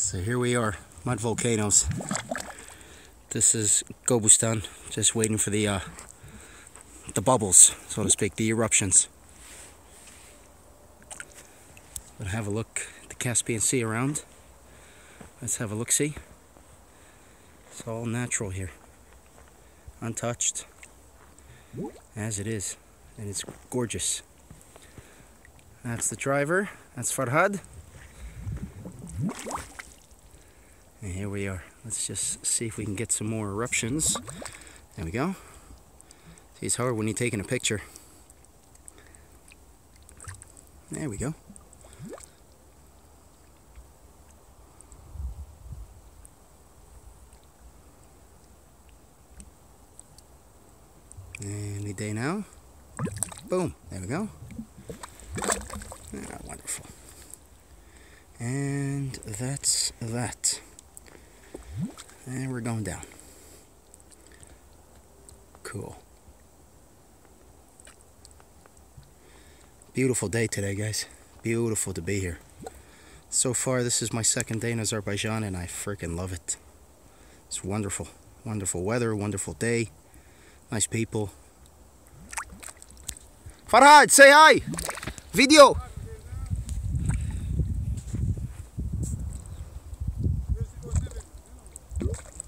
So here we are, mud volcanoes. This is Gobustan, just waiting for the uh, the bubbles, so to speak, the eruptions. But have a look at the Caspian Sea around. Let's have a look see. It's all natural here. Untouched. As it is. And it's gorgeous. That's the driver. That's Farhad. And here we are. Let's just see if we can get some more eruptions. There we go. See, it's hard when you're taking a picture. There we go. Any day now. Boom. There we go. Ah, wonderful. And that's that. And we're going down. Cool. Beautiful day today, guys. Beautiful to be here. So far, this is my second day in Azerbaijan, and I freaking love it. It's wonderful. Wonderful weather, wonderful day. Nice people. Farhad, say hi! Video!